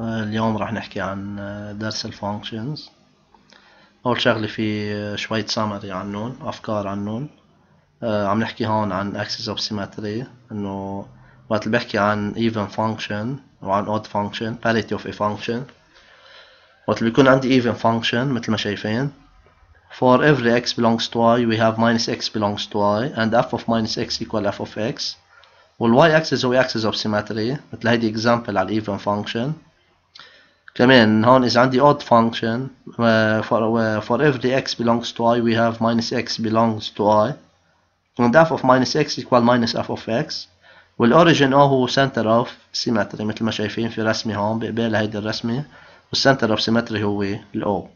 اليوم راح نحكي عن درس الفانكشنز أول شغلة في شوية سامري عنون أفكار عنون عم نحكي هون عن axis of symmetry إنه وقت اللي بحكي عن even function وعن odd function parity of a function وقت اللي بيكون عندي even function مثل ما شايفين for every x belongs to y we have minus x belongs to y and f of minus x equal f of x والواي axis هو axis of symmetry مثل هيدي example على even function كمان هون إذا عندي odd function for, for every x belongs to y we have minus x belongs to y and f of minus x equal minus f of x والorigin O هو center of symmetry مثل ما شايفين في رسمة هون بقبال هيدي الرسمة والcenter of symmetry هو ال O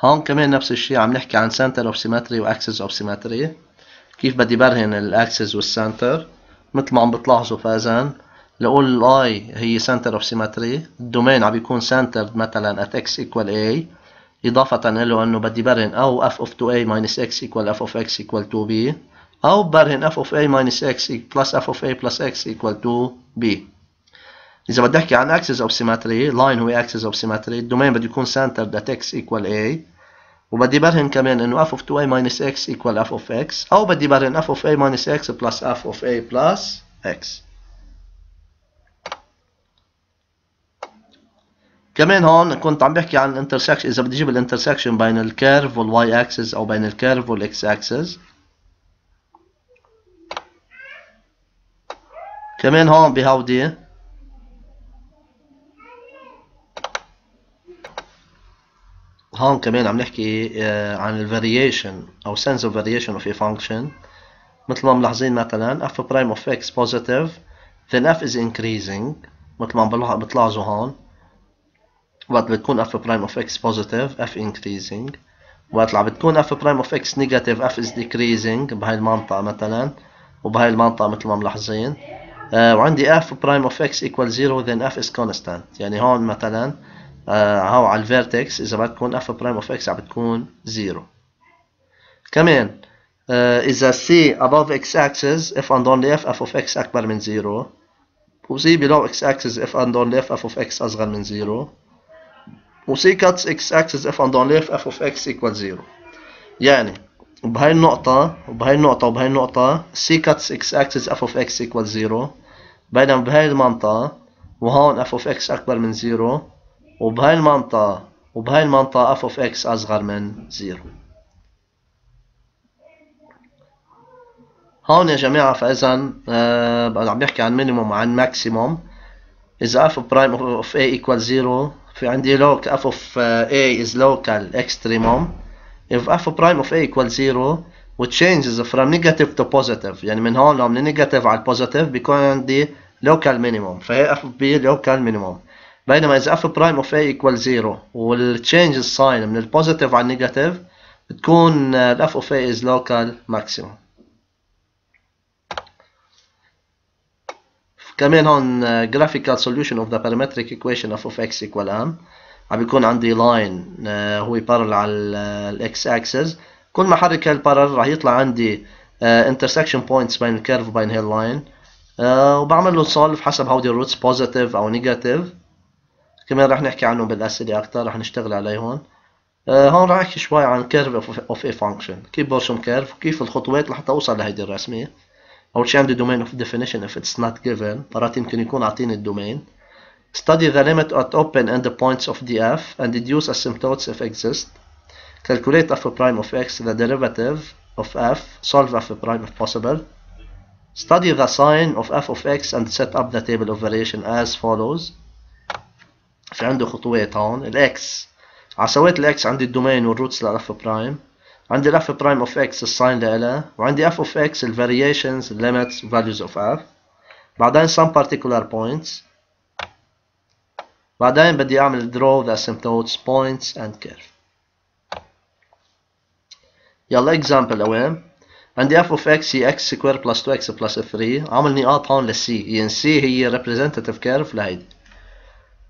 هون كمان نفس الشيء عم نحكي عن center of symmetry و axis of symmetry كيف بدي برهن ال axis وال center مثل ما عم بتلاحظوا فازان لقول ال A هي center of symmetry ال domain عم بيكون centered مثلا at x equal a إضافة له أنه بدي برهن أو f of 2a minus x equal f of x equal 2b أو برهن f of a minus x plus f of a plus x equal 2b إذا بدي أحكي عن axis of symmetry line هو axis of symmetry ال domain بده يكون centered at x equal a وبدي برهن كمان إنه f of 2a minus x equal f of x أو بدي برهن f of a minus x plus f of a plus x. كمان هون كنت عم بحكي عن ال intersection إذا بدي أجيب ال intersection بين ال curve وال y axis أو بين ال curve وال x axis. كمان هون بهودي هون كمان عم نحكي عن ال variation أو sense of variation of a function مثل ما ملاحظين مثلا f prime of x positive then f is increasing مثل ما بتلاحظوا هون وقت بتكون f prime of x positive f increasing وقت اللي عم بتكون f prime of x negative f is decreasing بهاي المنطقة مثلا وبهاي المنطقة مثل ما ملاحظين وعندي f prime of x equal 0 then f is constant يعني هون مثلا هون على ال vertex إذا بدكم f prime of x عم بتكون zero. كمان إذا c above x axis if and only if f of x أكبر من zero. و c below x axis if and only if f of x أصغر من zero. و c cuts x axis if and only if f of x equal zero يعني بهاي النقطة وبهاي النقطة وبهاي النقطة c cuts x axis f of x equal zero بينما بهاي المنطقة وهون f of x أكبر من zero. وبهاي المنطقة وبهاي المنطقة f of x أصغر من zero. هون يا جماعة فإذا آه عم بحكي عن minimum وعن maximum إذا f prime of a equal zero في عندي local f of a، a is local extremum. If f prime of a equal zero و changes from negative to positive يعني من هون لو من negative على positive بيكون عندي local minimum. فهي f of b local minimum. بينما إذا f prime of a equal 0 و change ال sign من ال positive على ال negative بتكون ال f of a is local maximum كمان هون graphical solution of the parametric equation f of x equal m عم بيكون عندي line هو parallel على ال x axis كل ما حرك هال parallel راح يطلع عندي intersection points بين ال curve وبين هال line وبعمل له solve حسب هودي ال roots positive أو negative كمان راح نحكي عنه بالأسئلة أكتر راح نشتغل عليه هون آه هون راح أحكي شوي عن curve of a function كيف برسم curve وكيف الخطوات لحتى أوصل لهيدي الرسمة أول شي عندي domain of definition if it's not given مرات يمكن يكون عاطيني ال domain study the limit at open end points of df and deduce asymptotes if exist calculate f prime of x the derivative of f solve f prime if possible study the sign of f of x and set up the table of variation as follows في عنده خطوات هون الاكس عسويت الاكس عندي الدومين والروتس للاف برايم عندي الاف برايم اوف إكس الساين لإلها وعندي اف اوف إكس الفاريشنز limits values of f. بعدين some particular points. بعدين بدي أعمل draw the asymptotes points and curve. يلا example هون عندي f of x هي x square plus 2x plus 3 عامل نقاط هون للسي يعني c هي representative curve لهيدي.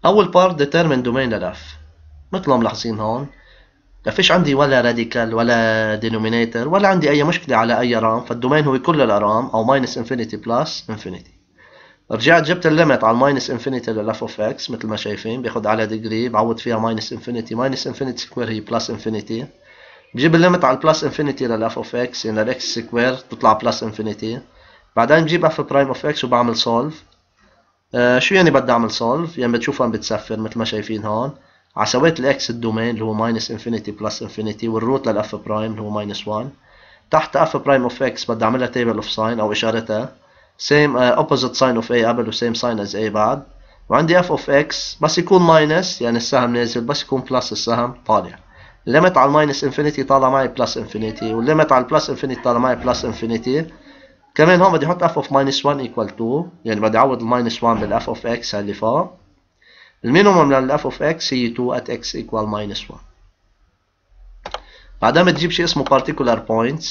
أول part determine domain لل f مثل ما ملاحظين هون. لا فيش عندي ولا راديكال ولا denominator ولا عندي أي مشكلة على أي رام فال domain هو كل ال R أو minus infinity plus infinity. رجعت جبت ال limit على ال minus infinity لل f of x مثل ما شايفين باخد أعلى degree بعوض فيها minus infinity minus infinity square هي plus infinity بجيب ال limit على ال plus infinity لل f of x يعني ال x square تطلع plus infinity بعدين بجيب f prime of x وبعمل solve آه شو يعني بدي أعمل solve يعني بتشوفها بتصفر مثل ما شايفين هون. على سوية ال x ال domain اللي هو minus infinity plus infinity وال root لل f prime اللي هو minus 1 تحت f prime of x بدي أعملها table of sign أو إشارتها. Uh, opposite sign of A قبل و same sign as A بعد. وعندي f of x بس يكون minus يعني السهم نازل بس يكون plus السهم طالع. ال limit على ال minus infinity طالع معي plus infinity وال limit على ال plus infinity طالع معي plus infinity كمان هون بدي أحط f of minus 1 equal 2 يعني بدي أعوض ال minus 1 بال f of x اللي فوق ال minimum لل f of x هي 2 at x equal minus 1 بعدين بتجيب شيء اسمه particular points.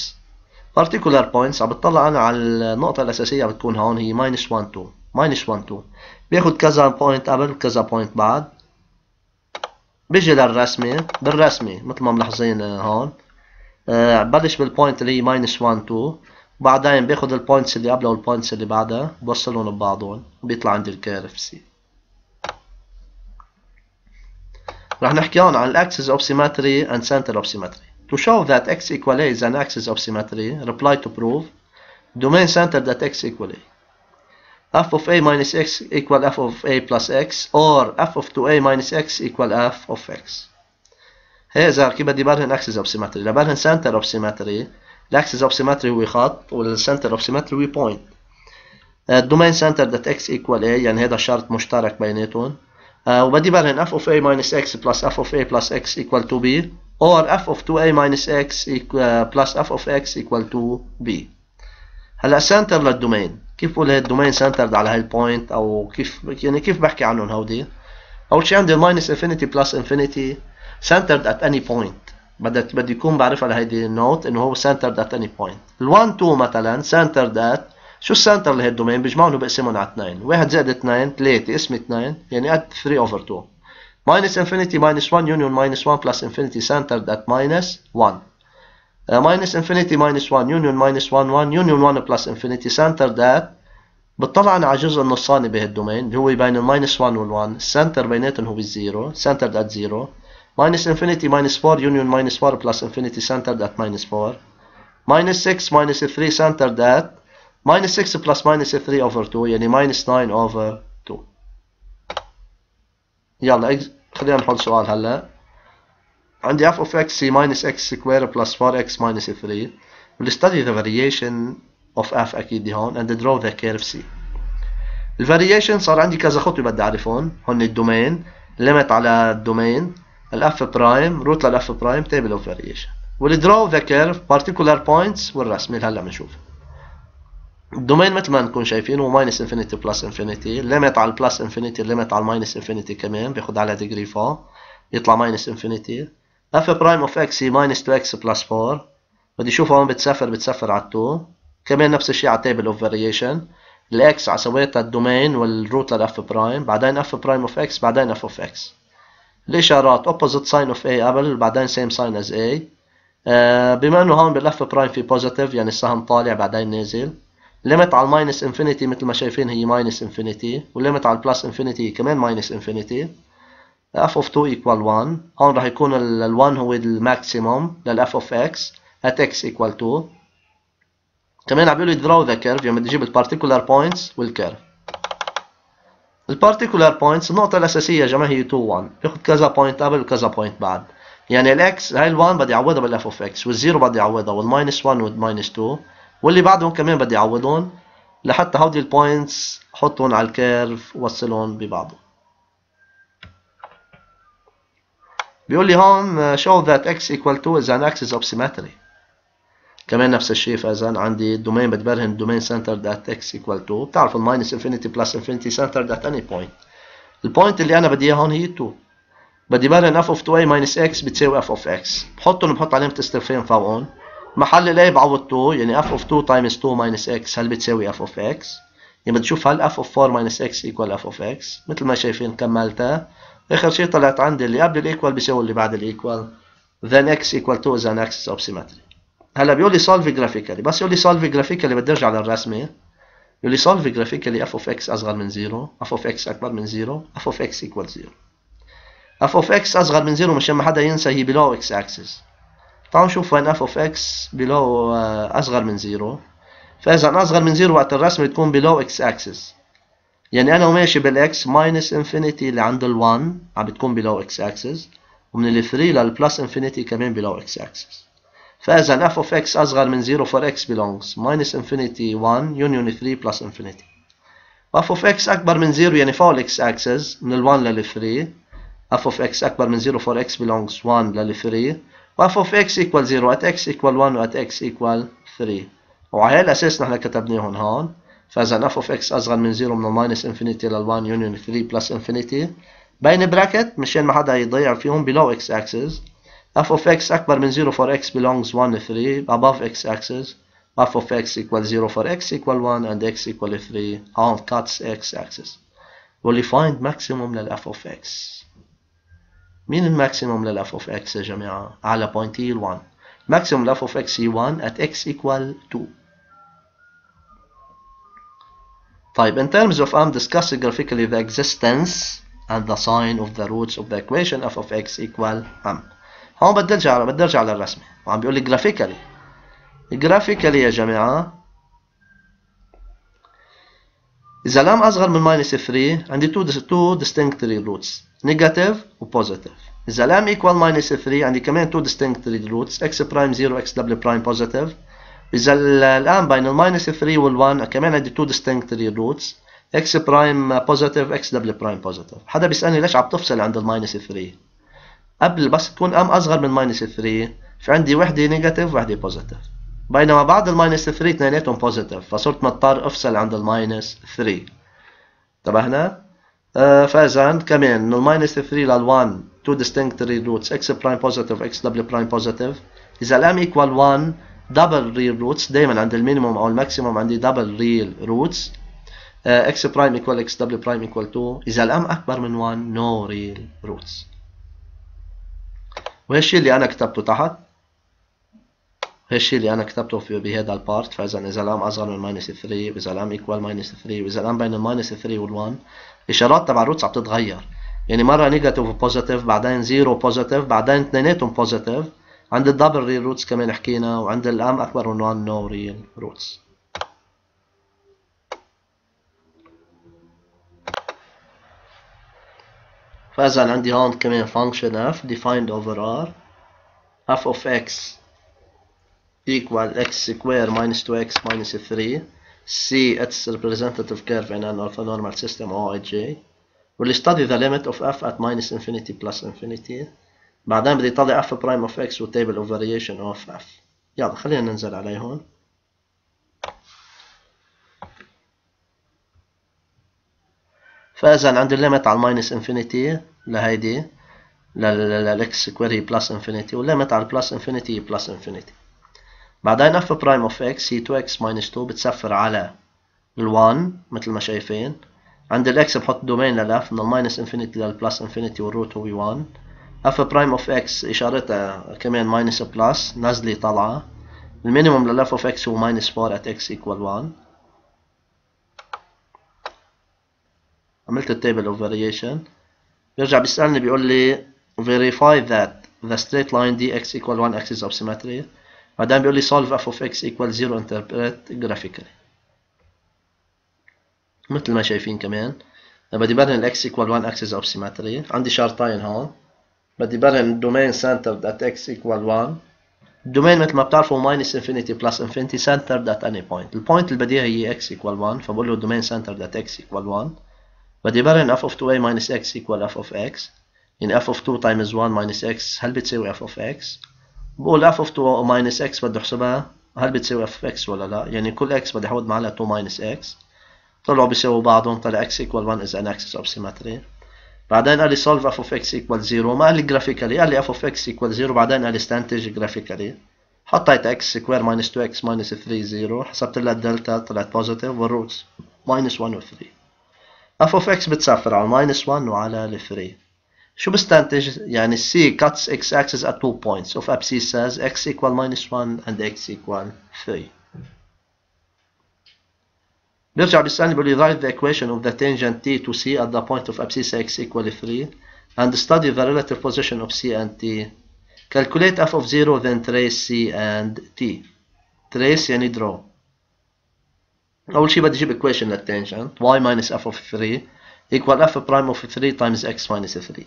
particular points عم بتطلع أنا على النقطة الأساسية بتكون هون هي minus 1 2 minus 1 2 بياخد كذا point قبل وكذا point بعد. بيجي للرسمة بالرسمة مثل ما ملاحظين هون. أه بلش بال point اللي هي minus 1 2 وبعدين باخد ال points اللي قبلها وال points اللي بعدها بوصلهم ببعضهم وبيطلع عندي ال curve c رح نحكي هون عن ال axis of symmetry and center of symmetry To show that x equal a is an axis of symmetry, reply to prove domain centered at x equal a. f of a minus x equal f of a plus x or f of 2a minus x equal f of x. هذا كيف بدي برهن axis of symmetry لبرهن center of symmetry الاكسس of symmetry هو خط والcenter of symmetry هو point الدومين centered at x equal a يعني هذا شرط مشترك بيناتهم وبدي برهن f of a minus x plus f of a plus x equal to b or f of 2a minus x plus f of x equal to b هلا center لل domain كيف بقول ال domain centered على هاي ال point أو كيف يعني كيف بحكي عنهم هودي اول شيء عندي minus infinity plus infinity centered at any point بدك بدي يكون بعرفها لهيدي ال note إنه هو centered at any point ال1 2 مثلا centered at شو ال center لهي ال domain بجمعهم وبقسمهم على 2 1 زائد 2 3 قسم 2 يعني at 3 over 2 minus infinity minus 1 union minus 1 plus infinity centered at minus 1 minus infinity minus 1 union minus 1 1 union 1 plus infinity centered at بتطلع أنا على جزء النصاني بهال domain اللي هو بين ال minus 1 وال1 ال center بيناتهم هو ال zero centered at 0 minus infinity minus 4 union minus 4 plus infinity centered at minus 4 minus 6 minus 3 centered at minus 6 plus minus 3 over 2 يعني minus 9 over يلا خلينا نحل سؤال هلا عندي f of x هي minus x square plus 4x minus 3 we'll study the variation of f أكيد هون and draw the curve c ال variation صار عندي كذا خطوة بدي اعرفهم هن الدومين limit على الدومين الأف برايم روت للأف برايم of variation we'll draw the curve particular points والرسم اللي هلأ بنشوف ال domain مثل ما نكون شايفين هو minus infinity plus infinity ال limit على ال plus infinity ال limit على ال minus infinity كمان باخد أعلى degree فوق يطلع minus infinity f prime of x هي minus 2 x plus 4 بدي أشوف هون بتصفر بتصفر على 2 كمان نفس الشيء على التيبل اوف فاريشن الاكس على سويتها الدومين والروت للأف برايم بعدين f prime of x بعدين f of x. الاشارات opposite sign of a قبل بعدين same sign as a آه بما إنه هون بال f prime في positive يعني السهم طالع بعدين نازل. limit على ال minus infinity مثل ما شايفين هي minus infinity وال limit على ال plus infinity كمان minus infinity f of 2 equal 1 هون راح يكون ال 1 هو ال maximum لل f of x. at x equal 2 كمان عم بيقول لي draw the curve يعني بدي أجيب ال particular points وال curve ال particular points النقطة الأساسية يا جماعة هي 2 1 بياخد كذا point قبل وكذا point بعد. يعني ال x هاي ال 1 بدي أعوضها بال f of x وال zero بدي أعوضها وال minus 1 وال minus 2 واللي بعدهم كمان بدي أعوضهم لحتى هودي ال points حطهم على ال curve وصلهم ببعضهم. بيقول لي هون show that x equal 2 is an axis of symmetry كمان نفس الشيء فاذا عندي ال domain بدي برهن ال domain centered at x equal 2 بتعرفوا ال minus infinity plus infinity centered at any point. ال point اللي أنا بدي اياها هون هي 2 بدي برهن f of 2a minus x بتساوي f of x. بحطهم بحط علامة استفهام فوقهم محل ال a بعوض 2 يعني f of 2 times 2 minus x هل بتساوي f of x يعني بدي أشوف هل f of 4 minus x equal f of x مثل ما شايفين كملتها. آخر شيء طلعت عندي اللي قبل ال equal بيساوي اللي بعد الايكوال then x equal 2 is an axis of symmetry. هلا بيقول لي solve graphically. بس يقول لي solve graphically بدي ارجع للرسمة. يقول لي solve graphically f of x أصغر من 0 f of x أكبر من 0 f of x equal 0 f of x أصغر من 0 مشان ما حدا ينسى هي below x axis. تعالوا نشوف وين f of x below آه، أصغر من 0 فإذا أصغر من 0 وقت الرسم تكون below x axis. يعني أنا وماشي بالإكس minus infinity اللي عند ال 1 عم بتكون below x axis ومن ال 3 للبلس infinity كمان below x axis. فإذا f of x أصغر من 0 for x belongs minus infinity 1 union 3 plus infinity f of x أكبر من 0 يعني فوق ال x axis من ال 1 لل 3 f of x أكبر من 0 for x belongs 1 لل 3 و f of x equal 0 at x equal 1 و at x equal 3 وعلى هالأساس نحن كتبناهم هون فإذا f of x أصغر من 0 من minus infinity لل 1 union 3 plus infinity بين براكت مشان ما حدا يضيع فيهم below x axis f of x أكبر من 0 for x belongs 1 3 above x axis f of x equal 0 for x equal 1 and x equal 3 on cuts x axis واللي find maximum لل f of x مين الماكسيموم لل f of x يا جماعة على point e 1 maximum لل f of x هي 1 at x equal 2 طيب in terms of I'm discussing graphically the existence and the sign of the roots of the equation f of x equal m هون بدي ارجع بدي ارجع للرسمه وعم بيقول لي graphically graphically يا جماعة إذا ال m أصغر من minus 3 عندي two two distinct roots negative و positive إذا ال m equal minus 3 عندي كمان two distinct roots x prime 0 x double prime positive إذا ال m بين ال minus 3 وال1 كمان عندي two distinct roots x prime positive x double prime positive حدا بيسألني ليش عم تفصل عند ال minus 3 قبل بس تكون m أصغر من minus 3 في عندي وحدة negative وحدة positive بينما بعد ال minus 3 اثنيناتهم positive فصرت مضطر أفصل عند ال minus 3 انتبهنا؟ آه فاذا كمان من ال minus 3 لل 1 two distinct real roots x prime positive x double prime positive. إذا ال m equal 1 double real roots دائما عند ال minimum أو ال maximum عندي double real roots. uh, x prime equal x double prime equal 2 إذا ال m أكبر من 1 no real roots. وهالشيء اللي أنا كتبته تحت هالشيء اللي أنا كتبته في بهذا ال part فإذا إذا ال m أصغر من minus 3 اذا ال m equal minus 3 وإذا ال m بين ال minus 3 وال1 الإشارات تبع ال roots عم تتغير. يعني مرة negative و positive بعدين zero positive بعدين اثنيناتهم positive عند ال double real roots كمان حكينا وعند ال m أكبر من 1 no real roots فإذا عندي هون كمان function f defined over R f of x equal x square minus 2x minus 3 c its representative curve in an orthonormal system OIJ واللي study the limit of f at minus infinity plus infinity بعدين بدي اطلع f prime of x و table of variation of f يلا خلينا ننزل عليه هون فاذا عندي ال limit على ال minus infinity لهيدي لل x square هي plus infinity وال limit على ال plus infinity plus infinity. بعدين f prime of x هي 2x minus 2 بتصفر على ال1 مثل ما شايفين. عند ال x بحط domain لل f من ال minus infinity لل plus infinity وال root هو 1 f prime of x إشارتها كمان minus plus نازلة طالعة. ال minimum لل f of x هو minus 4 at x equal 1 عملت ال table of variation بيرجع بيسألني بيقول لي verify that the straight line dx equal 1 axis of symmetry بعدين بيقول لي solve f of x equal 0 interpret graphically مثل ما شايفين كمان بدي برهن x equal 1 axis of symmetry عندي شرطين هون بدي برهن domain centered at x equal 1 الدومين مثل ما بتعرفوا minus infinity plus infinity centered at any point البوينت اللي بديها هي x equal 1 فبقول له domain centered at x equal 1 بدي برهن f of 2a minus x equal f of x يعني f of 2 times 1 minus x هل بتساوي f of x بقول f of 2 minus x بدي احسبها هل بتساوي f of x ولا لا يعني كل x بدي احط محلها 2 minus x طلعوا بيساووا بعضهم طلع x equal 1 is an axis of symmetry بعدين قال لي solve f of x equal 0 ما قال لي graphically قال لي f of x equal 0 بعدين قال لي استنتج graphically حطيت x square minus 2x minus 3 0 حسبت لها الدلتا طلعت positive وال roots minus 1 و 3 f of x بتسافر على minus 1 وعلى ال 3 شو بستنتج يعني C cuts x axis at two points of abscissa says x equal minus 1 and x equal 3 بيرجع بيسألني بيقول لي write the equation of the tangent t to c at the point of abscissa x equal 3 and study the relative position of c and t calculate f of 0 then trace c and t trace يعني draw أول شيء بدي أجيب equation للتانجنت y minus f of 3 equal f prime of 3 times x minus 3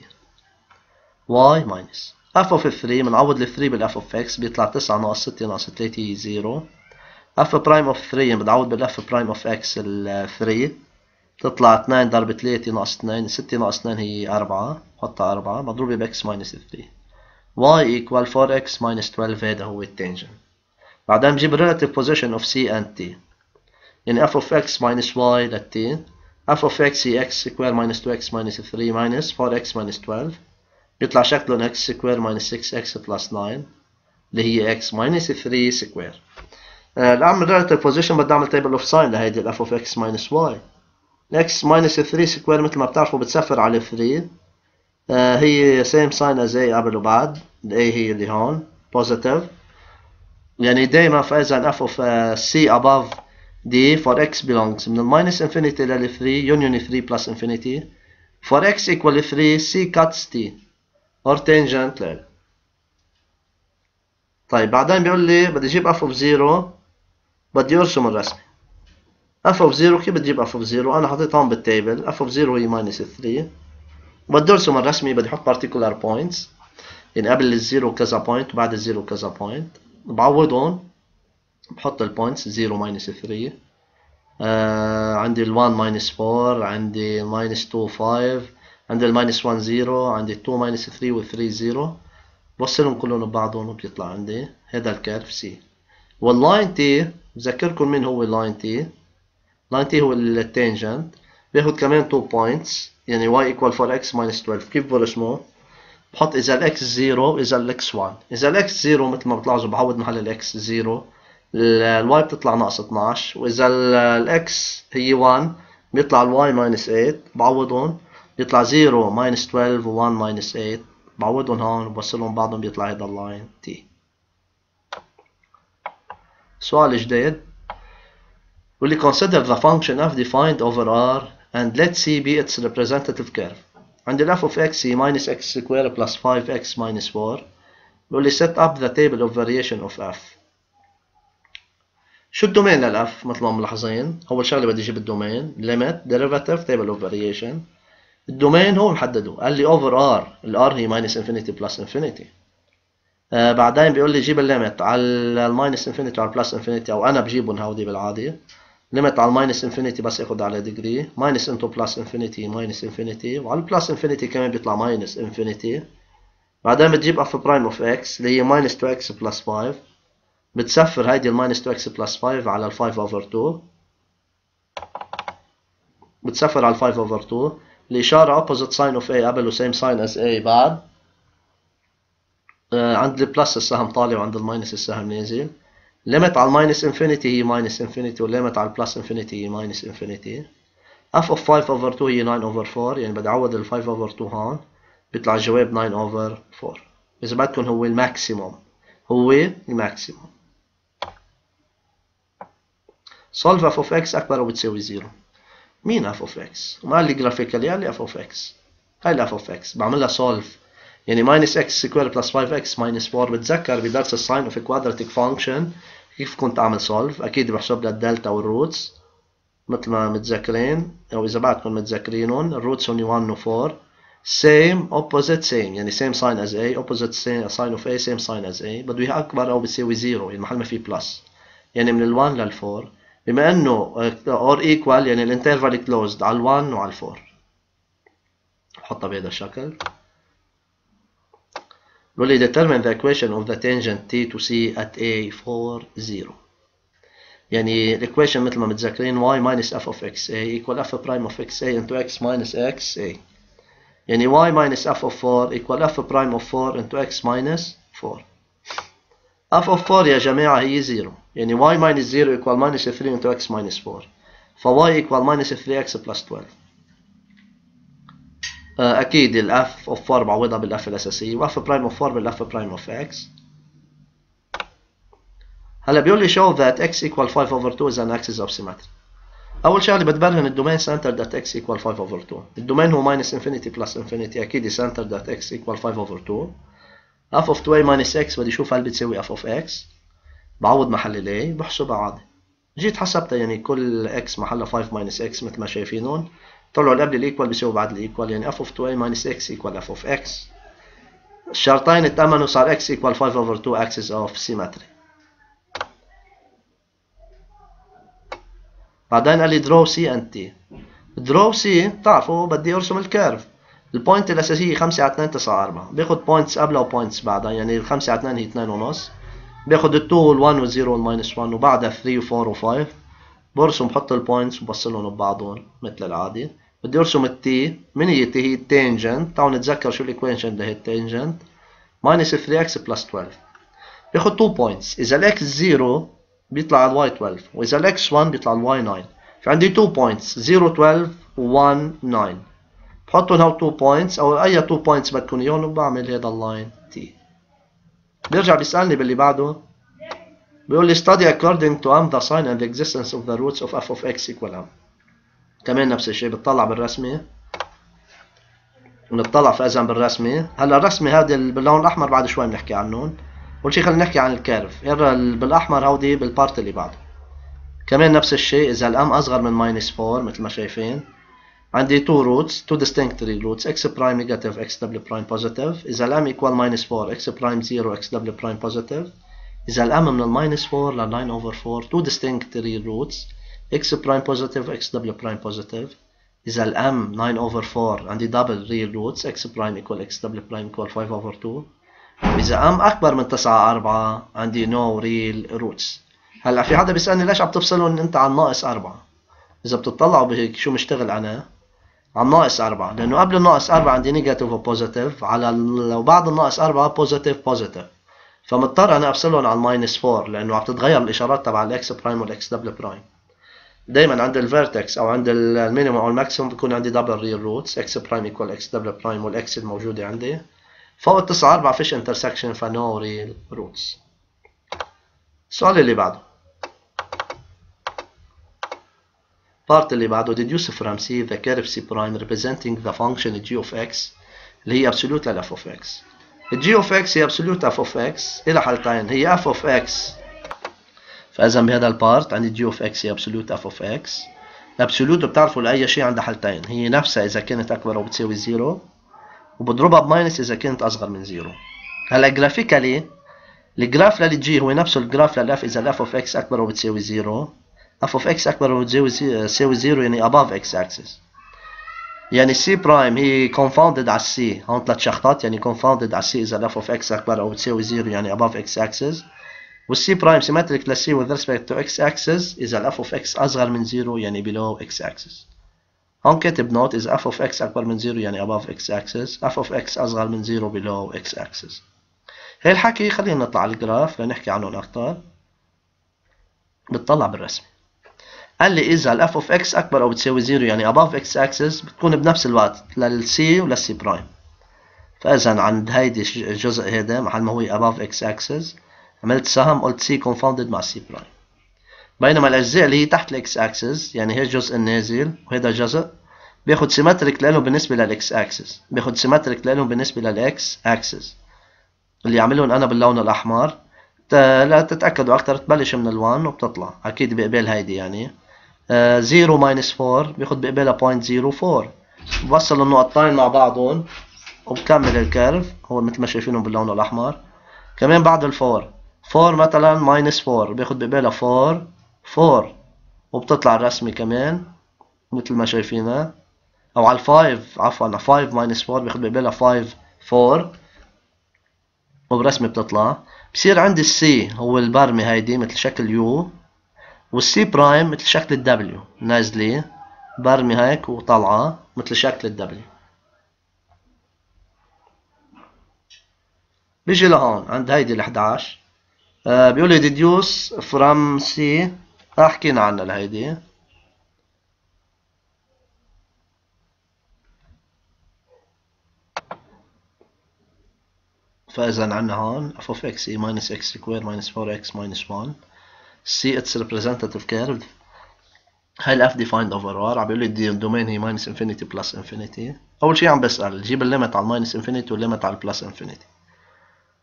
y minus f of 3 بنعوض ال 3 بال f of x بيطلع 9 ناقص 6 ناقص 3 هي 0 f prime of 3 بنعوض بال f prime of x ال 3 تطلع 2 ضرب 3 ناقص 2 6 ناقص 2 هي 4 حطها 4 مضروبة ب x minus 3 y equal 4x minus 12 هذا هو التانجنت بعدين بجيب relative position of c and t يعني f of x minus y للt f of x هي x square minus 2x minus 3 minus 4x minus 12 يطلع شكلهم x square minus 6x plus 9 اللي هي x minus 3 square الان أعمل relative position بدي أعمل table of sign لهيدي f of x minus y x minus 3 square مثل ما بتعرفوا بتسفر على 3 آه هي same sign as a قبل وبعد ال a هي اللي هون positive يعني دايما فإذا f of uh, c above d for x belongs من minus infinity لل 3 union 3 plus infinity. For x equal 3 c cuts t. Or tangent ل طيب بعدين بيقول لي بدي أجيب f of 0 بدي أرسم الرسمة f of 0 كيف بتجيب f of 0 أنا حطيتها هون بالتيبل f of 0 هي minus 3 بدي أرسم الرسمة بدي أحط particular points. يعني قبل ال zero كذا point وبعد ال zero كذا point بعوضهم. بحط ال points 0 minus 3 آه عندي ال 1 minus 4 عندي minus 2 5 عندي ال minus 1 0 عندي 2 minus 3 و 3 0 بوصلهم كلهم ببعضهم وبيطلع عندي هذا ال curve c وال line T بذكركم مين هو ال line T line T هو ال tangent بياخد كمان 2 points يعني y equal 4x minus 12 كيف برسمه؟ بحط إذا الاكس 0 واذا الاكس 1 إذا الاكس 0 مثل ما بتلاحظوا بعوض محل ال x 0 ال y بتطلع ناقص 12 وإذا ال x هي 1 بيطلع ال y minus 8 بعوضهم بيطلع 0 minus 12 و 1 minus 8 بعوضهم هون وبوصلهم بعضهم بيطلع هذا ال line T سؤال جديد. بيقول لي consider the function f defined over r and let c be its representative curve? عند ال f of x هي minus x square plus 5x minus 4 بيقول لي set up the table of variation of f? شو الدومين للأف مثل ما ملاحظين؟ أول شغلة بدي أجيب الدومين limit derivative table of variation. الدومين هو محدده قال لي over r الار هي infinity plus infinity. آه بعدين بيقول لي جيب ال limit على ال minus infinity وعلى ال plus infinity أو أنا بجيبهم هودي بالعادي. limit على ال minus infinity بس اخذ أعلى degree minus into plus infinity minus infinity وعلى ال plus infinity كمان بيطلع minus infinity بعدين بتجيب f prime of x اللي هي minus 2 x plus 5 بتصفر هيدي ال minus 2 x plus 5 على ال 5 over 2 بتصفر على ال 5 over 2 الإشارة opposite sign of A قبل و same sign as A بعد. آه عند ال plus السهم طالع وعند ال minus السهم نازل. limit على ال minus infinity هي minus infinity وال limit على ال plus infinity هي minus infinity f of 5 over 2 هي 9 over 4 يعني بدي أعوض ال 5 over 2 هون. بيطلع الجواب 9 over 4 إذا بدكم هو ال maximum هو ال maximum. Solve f of x أكبر أو بتساوي 0 مين f of x؟ وما قال لي graphically قال لي f of x. هاي ال f of x. بعملها solve. يعني minus x square plus 5x minus 4 بتذكر بدرس ال sign of quadratic function. كيف كنت أعمل solve أكيد بحسب لها ال delta وال roots مثل ما متذكرين. أو إذا بعدكم متذكرينهم. ال roots هون 1 و 4 same opposite same. يعني same sign as a opposite same sign of a same sign as a. بده أكبر أو بتساوي 0 يعني محل ما في plus يعني من ال 1 لل 4 بما انه or equal يعني الانترفال closed على ال 1 وعلى ال 4 بحطها بهذا الشكل بيقول لي determine the equation of the tangent t to c at a for 0 يعني equation مثل ما متذكرين y minus f of x a equal f prime of x a into x minus x a يعني y minus f of 4 equal f prime of 4 into x minus 4 f of 4 يا جماعة هي 0 يعني y minus 0 equal minus 3 into x minus 4 ف y equal minus 3x plus 12 أكيد ال f of 4 بعوضها بال f الأساسية و f prime of 4 بال f prime of x هلا بيقول لي show that x equal 5 over 2 is an axis of symmetry. أول شغلة بتبرهن ال domain centered at x equal 5 over 2 ال domain هو minus infinity plus infinity أكيد centered at x equal 5 over 2 f of 2a minus x بدي أشوف هل بتساوي f of x بعوض محل ال a بحسبها عادي. جيت حسبتها يعني كل x محلها 5 minus x مثل ما شايفين هون. طلعوا اللي قبل ال equal بيساوي بعد ال equal يعني f of 2a minus x equal f of x الشرطين اتأمنوا صار x equal 5 over 2 axis of symmetry بعدين قال لي draw C and T draw C بتعرفوا بدي أرسم ال curve. ال point الاساسيه 5 على 2 9 4 باخذ points قبلها و points بعدها يعني ال 5 على 2 هي 2 ونص. باخذ ال 2 وال 1 وال 0 وال minus 1 وبعدها 3 و 4 و5 برسم بحط ال points وبوصلهم ببعضهم مثل العادي بدي أرسم ال T مين هي ال T هي ال tangent تعالوا نتذكر شو ال equation اللي هي ال tangent minus 3x plus 12 باخذ 2 points إذا ال x 0 بيطلع ال y 12 وإذا ال x 1 بيطلع ال y 9 فعندي 2 points 0 12 و1 9 بحطهم هاو 2 بوينتس أو أي 2 points بدكم إياهم وبعمل هذا ال line T بيرجع بيسألني باللي بعده. بيقول لي study according to m the sign and the existence of the roots of f of x equal m. كمان نفس الشيء بتطلع بالرسمة. ونطلع فاذا بالرسمة. هلأ الرسمة هذه باللون الأحمر بعد شوي بنحكي عنهم. أول شيء خلينا نحكي عن ال curve. بالأحمر هودي بال part اللي بعده. كمان نفس الشيء إذا الام أصغر من ماينس 4 مثل ما شايفين. عندي 2 roots 2 distinct roots x prime negative x double prime positive اذا الام equal minus 4 x prime 0 x double prime positive اذا الام من الماينس 4 ل 9 over 4 2 distinct roots x prime positive x double prime positive إذا الام 9 over 4 عندي double real roots x prime equal x double prime equal 5 over 2 إذا ام أكبر من 9 4 عندي no real roots هلا في حدا بيسألني ليش عم تفصلهم أنت عن ناقص 4 إذا بتطلعوا بهيك شو مشتغل أنا عن ناقص 4 لأنه قبل الناقص 4 عندي negative و positive على لو بعد الناقص 4 positive positive فمضطر أنا أفصلهم عن minus 4 لأنه عم تتغير الإشارات تبع ال x prime وال x double prime دايما عند ال vertex أو عند ال minimum أو ال maximum بيكون عندي double real roots x prime equal x double prime وال x الموجودة عندي. فوق ال 9 4 فيش intersection ف no real roots السؤال اللي بعده. part اللي بعده deduce from C the curve C prime representing the function g of x اللي هي absolute لل f of x. G of x هي absolute f of x. إلى حالتين هي f of x. فاذا بهذا ال part عندي g of x هي absolute f of x ال absolute بتعرفوا لأي شيء عندها حالتين هي نفسها إذا كانت أكبر أو بتساوي zero. وبضربها ب minus إذا كانت أصغر من zero. هلا graphically ال graph لل g هو نفسه ال graph لل f. إذا ال f of x أكبر أو بتساوي zero. f of x أكبر أو بتساوي zero يعني above x axis يعني ال C prime هي confounded على ال C هون ثلاث شخطات يعني confounded على ال C إذا ال f of x أكبر أو بتساوي zero يعني above x axis وال C prime symmetric لل C with respect to x axis إذا ال f of x أصغر من 0 يعني below x axis. هون كاتب note إذا f of x أكبر من 0 يعني above x axis. f of x أصغر من 0 below x axis. هي الحكي خلينا نطلع على ال graph لنحكي عنهم أكتر. بتطلع بالرسم. قال لي إذا ال f of x أكبر أو بتساوي 0 يعني above x axis بتكون بنفس الوقت لل C ولل C prime فإذا عند هيدي الجزء هذا محل ما هو above x axis عملت سهم قلت C confounded مع C prime بينما الأجزاء اللي هي تحت الاكس اكسس يعني هي الجزء النازل وهذا الجزء بياخد symmetric لأنه بالنسبة لل x axis بياخد symmetric لأنه بالنسبة لل x axis اللي عاملهم أنا باللون الأحمر لا تتأكدوا أكثر تبلش من ال1 وبتطلع. أكيد بقبال هيدي يعني. 0 ماينس 4 بياخد بقبالها 0.04 بوصل النقطتين مع بعضهم وبكمل الكيرف. هو مثل ما شايفينهم باللون الأحمر. كمان بعد الفور. 4 مثلا ماينس 4 بياخد بقبالها 4 4 وبتطلع الرسمة كمان مثل ما شايفينها. أو على 5 عفوا 5 ماينس 4 بياخد بقبالها 5 4 وبرسمة بتطلع. بصير عندي ال C هو البرمة هيدي مثل شكل U وال C prime مثل شكل ال W نازلة برمة هيك وطالعة مثل شكل ال W بيجي لهون عند هيدي ال 11 آه بيقول لي deduce from C. حكينا عنها لهيدي. فإذا عندنا هون f of x equal minus x square minus 4x minus 1 C its representative curve هاي ال f defined over R عم بيقول لي ال domain هي minus infinity plus infinity أول شيء عم بسأل جيب الليمت على الماينس انفينيتي والليمت على البلس انفينيتي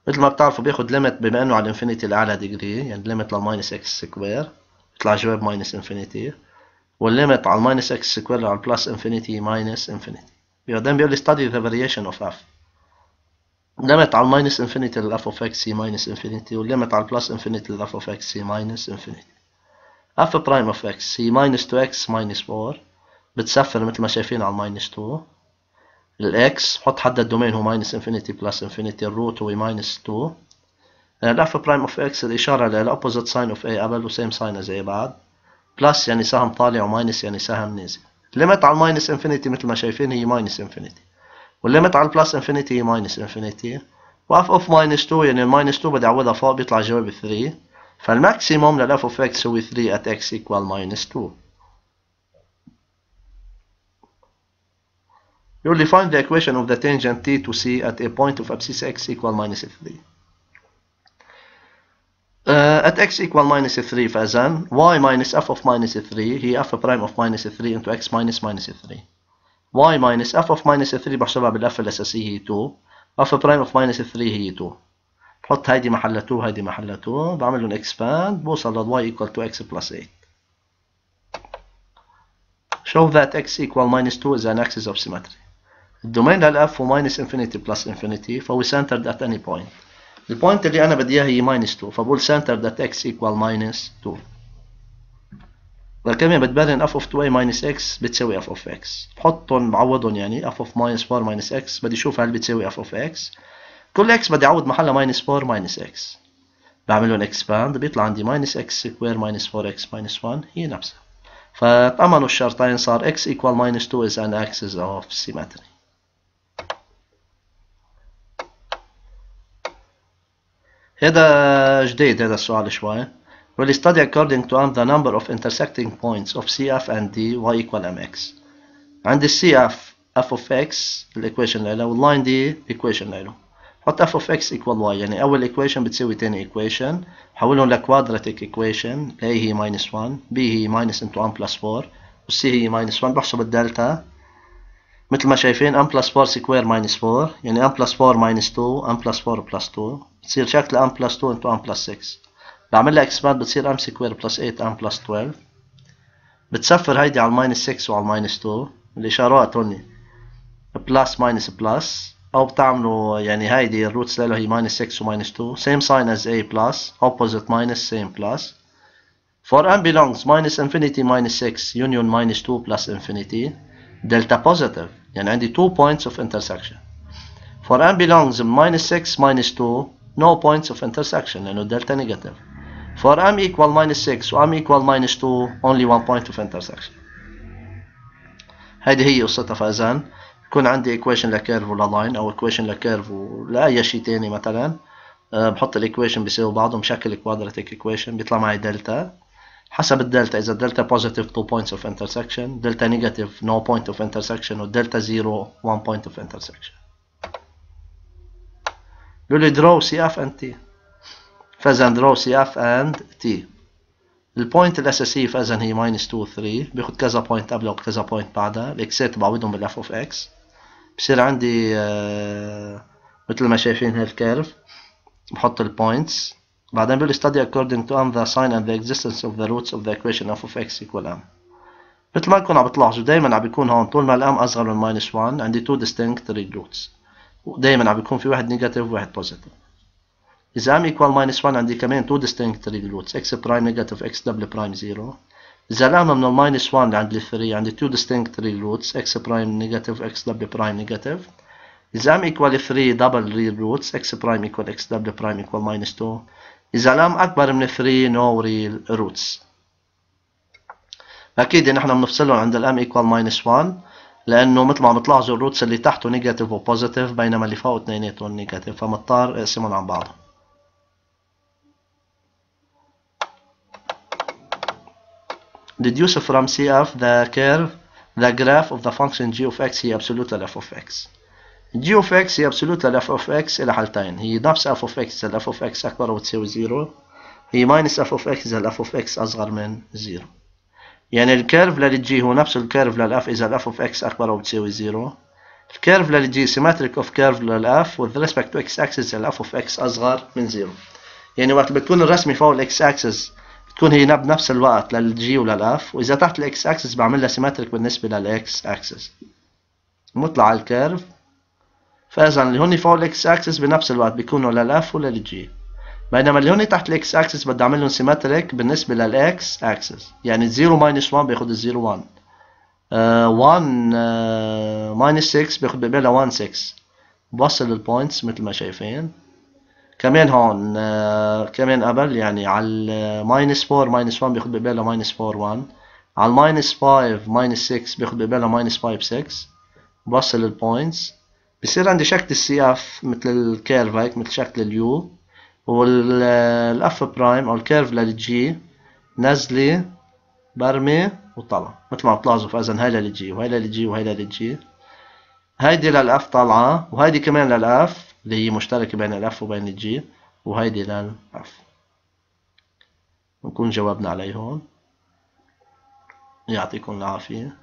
مثل ما بتعرفوا بياخد limit بما إنه على ال infinity الاعلى degree يعني limit لل minus x square بيطلع جواب minus infinity وال limit على ال minus x square على ال plus infinity minus infinity بعدين بيقول لي study the variation of f. ليمت على الماينس انفينيتي للاف اوف إكس هي ماينس انفينيتي والليمت على البلس انفينيتي للاف اوف إكس هي ماينس انفينيتي اف برايم اوف إكس هي ماينس 2 إكس ماينس 4 بتسفر مثل ما شايفين على ال minus 2 ال x حط حد ال domain هو minus infinity plus infinity ال root هو minus 2 ال f prime of x الإشارة لل opposite sign of a قبل و same sign as a بعد. plus يعني سهم طالع و minus يعني سهم نازل ال limit على ال minus infinity مثل ما شايفين هي ماينس انفينيتي والليمت على البلس انفينيتي هي ماينس انفينيتي واف اوف ماينس 2 يعني الماينس 2 بدي اعوضها فوق بيطلع جواب 3 فالماكسيموم للاف اوف اكس هو 3 at x equal minus 2 يقول لي find the equation of the tangent t to c at a point of abscissa x equal minus 3 uh, at x equal minus 3 فإذا y minus f of minus 3 هي f prime of minus 3 into x minus minus 3 Y minus f of minus 3 بحسبها بالاف الأساسية هي 2 f prime of minus 3 هي 2 بحط هيدي محل 2 هيدي محل 2 بعمل لهم expand بوصل ل y equal to x plus 8 show that x equal minus 2 is an axis of symmetry الدومين للاف هو minus infinity plus infinity فهو centered at any point البوينت اللي أنا بدي اياها هي minus 2 فبقول centered at x equal minus 2 كمان بتبرهن f of 2a minus x بتساوي f of x. بحطهم بعوضهم يعني f of minus 4 minus x. بدي أشوف هل بتساوي f of x. كل x بدي أعوض محلها minus 4 minus x. بعمل لهم expand بيطلع عندي minus x square minus 4x minus 1 هي نفسها. فتأمنوا الشرطين صار x equal minus 2 is an axis of symmetry. هذا جديد هذا السؤال شوي. Will study according to the number of intersecting points of CF and D y equal mx عندي CF f of x ال equation له وال line D ال equation له حط f of x equal y يعني أول equation بتساوي تاني equation حولهم ل quadratic equation A هي minus 1 B هي minus into 1 plus 4 و C هي minus 1 بحسب الدلتا مثل ما شايفين m plus 4 square minus 4 يعني m plus 4 minus 2 m plus 4 plus 2 بتصير شكل m plus 2 into m plus 6 بعمل لها expand بتصير m square plus 8 m plus 12 بتصفر هيدي على ال minus 6 وعلى ال minus 2 الإشارات هون plus minus plus أو بتعملوا يعني هيدي ال roots له هي minus 6 و minus 2 same sign as a plus opposite minus same plus for m belongs minus infinity minus 6 union minus 2 plus infinity delta positive يعني عندي 2 points of intersection for m belongs minus 6 minus 2 no points of intersection لأنه delta negative for m equal minus 6 و m equal minus 2 only one point of intersection. هذه هي قصتها فإذا يكون عندي equation ل curve ولا line أو equation ل curve ولا شيء تاني مثلا. بحط ال equation بيساوي بعضهم بشكل quadratic equation بيطلع معي دلتا حسب الدلتا إذا ال delta positive 2 points of intersection delta negative no point of intersection والدلتا 0 1 point of intersection. بيقول لي draw CF and T. فاذا draw CF and T. ال point الأساسية فاذا هي minus 2 3 بياخد كذا point قبلها وكذا point بعدها. ال xات بعوضهم بال f of x بصير عندي آه مثل ما شايفين هال curve بحط ال points بعدين بيقول study according to m the sign and the existence of the roots of the equation f of x equal m. مثل ما انكم عم بتلاحظوا دايما عم بيكون هون طول ما ال m أصغر من minus 1 عندي two distinct real roots. ودايما عم بيكون في واحد نيجاتيف وواحد بوزيتيف إذا m equal minus 1 عندي كمان two distinct real roots x prime negative x double prime 0 إذا الام من الماينس 1 لعند ال 3 عندي two distinct real roots x prime negative x double prime negative إذا m equal 3 double real roots x prime equal x double prime equal minus 2 إذا الام أكبر من 3 no real roots أكيد نحن بنفصلهم عند الام equal minus 1 لأنه مثل ما عم تلاحظوا ال roots اللي تحته negative و positive بينما اللي فوق اثنيناتهم negative فمضطر اقسمهم عن بعضهم deduce from CF the curve the graph of the function g of x? هي absolute f of x. g of x هي absolute f of x إلى حالتين. هي نفس f of x إذا f of x أكبر أو تساوي 0 هي minus f of x إذا f of x أصغر من 0 يعني الكيرف للجي هو نفس الكيرف للاف إذا الاف اوف إكس أكبر أو بتساوي zero ال curve لل g symmetric of curve لل f with respect to x axis ال f of x أصغر من zero يعني وقت بتكون الرسمه فوق الاكس اكسس بتكون هي بنفس الوقت لل g ولل f وإذا تحت ال x axis بعمل لها symmetric بالنسبة لل x axis مطلع على ال curve فاذا اللي هون فوق الاكس اكسس بنفس الوقت بيكونوا لل f ولل g بينما اللي هون تحت ال x axis بدي أعمل لهم symmetric بالنسبة لل x axis يعني 0 minus 1 بياخذ 0 1 1 minus 6 بياخذ بقابلها 1 6 بوصل ال points مثل ما شايفين. كمان هون uh, كمان قبل يعني على ال minus 4 minus 1 بياخذ بقابلها minus 4 1 على ال minus 5 minus 6 بياخذ بقابلها minus 5 6 بوصل ال points بصير عندي شكل السي اف مثل الكيرف هيك مثل شكل اليو والاف برايم أو الكيرف للجي نزلي برمي وطلع. مثل ما بتلاحظوا فاذا هاي للجي وهي للجي وهي للجي هيدي للاف طالعة وهيدي كمان لل f اللي هي مشتركة بين ال f وبين ال g وهيدي لل f نكون جاوبنا عليهم. يعطيكم العافية.